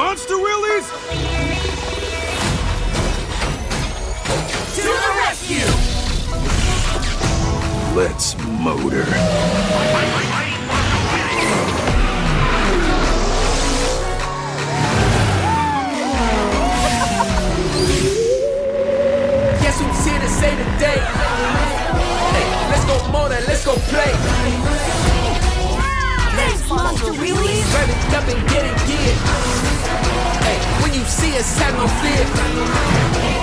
Monster Wheelies? To the rescue! Let's motor. Guess who's here to save the day? Hey, let's go motor, let's go play. Thanks, Monster Wheelies! Rev it up and get it see us, have no fear.